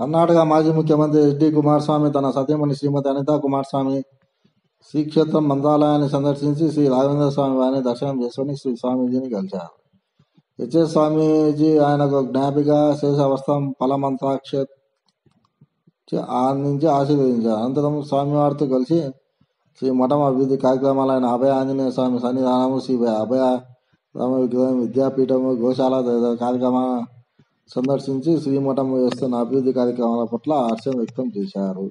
కర్ణాటక మాజీ ముఖ్యమంత్రి హెచ్డి కుమారస్వామి తన సతీమణి శ్రీమతి అనితా కుమారస్వామి శ్రీక్షేత్రం మంత్రాలయాన్ని సందర్శించి శ్రీ రాఘవేంద్ర స్వామి వారిని దర్శనం చేసుకుని శ్రీ స్వామీజీని కలిశారు. హెచ్ఎస్ స్వామీజీ ఆయనకు జ్ఞాపిక శేషావస్థం ఫలమంత్రాక్ష అందించి ఆశీర్వదించారు. అనంతరం స్వామివారితో కలిసి శ్రీ మఠం అభివృద్ధి కార్యక్రమాలైన అభయ ఆంజనేయ స్వామి సన్నిధానము శ్రీ అభయ రామ విగ్రహం విద్యాపీఠము గోశాల తదితర కార్యక్రమాల సందర్శించి శ్రీమఠం వేస్తున్న అభివృద్ధి కార్యక్రమాల పట్ల హర్షం వ్యక్తం చేశారు.